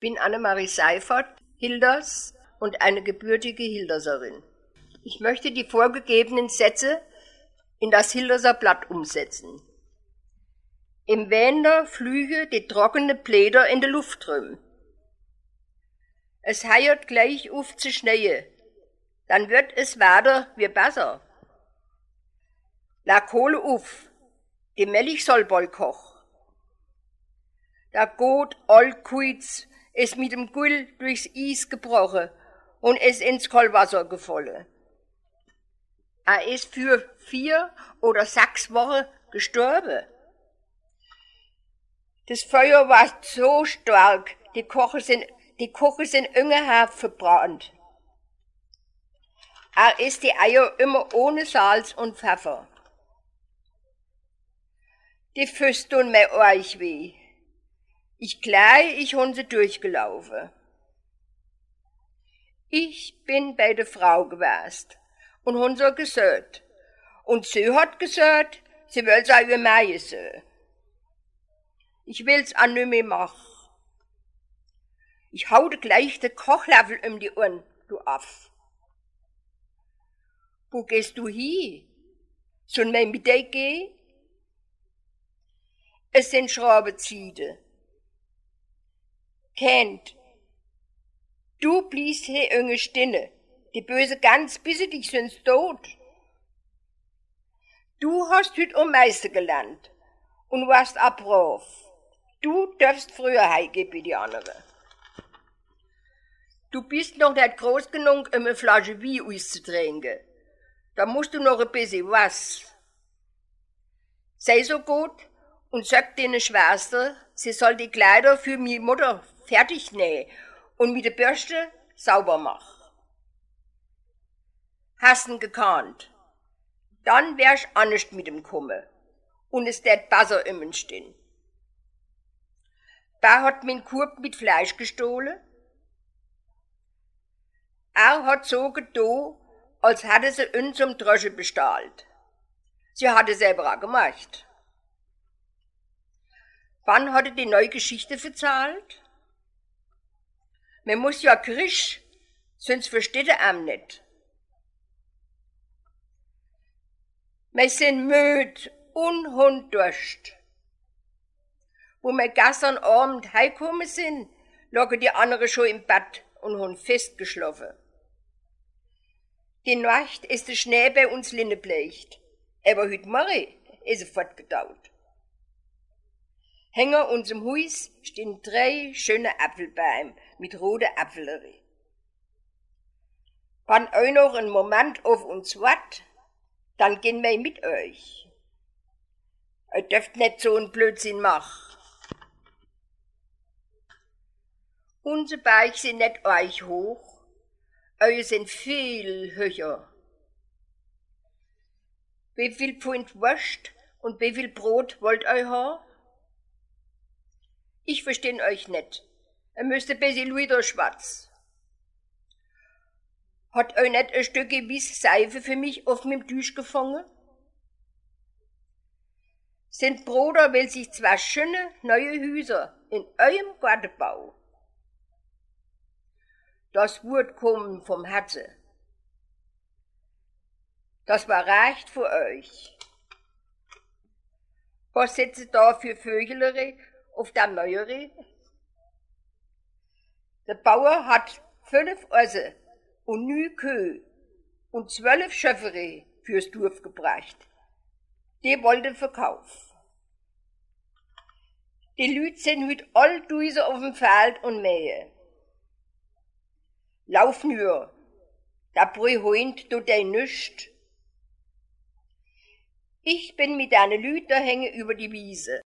bin Annemarie Seifert, Hilders und eine gebürtige Hilderserin. Ich möchte die vorgegebenen Sätze in das Hilderser Blatt umsetzen. Im Wender flüge die trockene Blätter in der Luft drum. Es heiert gleich auf zu schneie, dann wird es weiter wie besser. La Kohle auf, die Milch soll bald koch. Da geht all Kuitz ist mit dem Gull durchs Eis gebrochen und ist ins Kohlwasser gefallen. Er ist für vier oder sechs Wochen gestorben. Das Feuer war so stark, die Koche sind, die Koche sind ungehabt verbrannt. Er isst die Eier immer ohne Salz und Pfeffer. Die Füße tun mir euch weh. Ich gleich, ich hun sie durchgelaufen. Ich bin bei der Frau gewesen und hun so gesagt. Und sie hat gesagt, sie will sa ihr Meie so. Ich will's an nimmer machen. Ich hau dir gleich den Kochlöffel um die Ohren, du Aff. Wo gehst du hin? Soll mein mit dir gehen? Es sind Schraubezide kennt. Du blies he unge Stinne, die böse Gans bisse dich sonst tot. Du hast hüt um Meister gelernt und warst abrauf. Du dürfst früher heige wie die andere. Du bist noch nicht groß genug, um eine Flasche Wein auszutrinken. Da musst du noch ein bisschen was. Sei so gut und sag deine Schwester, sie soll die Kleider für mi Mutter fertig nähe und mit der Bürste sauber mach. Hasten gekannt. Dann wär's anders mit dem Kumme und es tät besser immen stehen. Da hat min Kurb mit Fleisch gestohlen. Er hat so gedo, als hätte sie uns zum Drösche bestahlt. Sie hatte selber auch gemacht. Wann hatte die neue Geschichte verzahlt? Man muss ja krisch, sonst versteht er am nicht. Wir sind müd und Hund Durst. Wo wir gestern Abend heimgekommen sind, lagen die anderen schon im Bett und haben festgeschlafen. Die Nacht ist der Schnee bei uns linnebleicht, aber heute Morgen ist er fortgedauert. Hänger unserem Haus stehen drei schöne Apfelbäume mit roter Apfelerie. Wenn euch noch einen Moment auf uns wart, dann gehen wir mit euch. Ihr dürft nicht so einen Blödsinn machen. Unsere Berge sind nicht euch hoch, eure sind viel höher. Wie viel Pfund Wurst und wie viel Brot wollt ihr haben? Ich versteh euch nicht. Er müsste bisschen wieder schwarz. Hat euch nicht ein Stück gewiss Seife für mich auf dem Tisch gefangen? Sind Bruder will sich zwei schöne neue Häuser in eurem Garten bauen. Das wird kommen vom Herzen. Das war recht für euch. Was setzt da für Vögelere auf der Neuere? Der Bauer hat fünf Osse und nü Kühe und zwölf Schöffere fürs Dorf gebracht. Die wollte Verkauf. Die Lüt sind hüt all Duise auf dem Feld und mähe. Lauf nur, da brü hoint du dei nüscht. Ich bin mit deine Lüt hänge über die Wiese.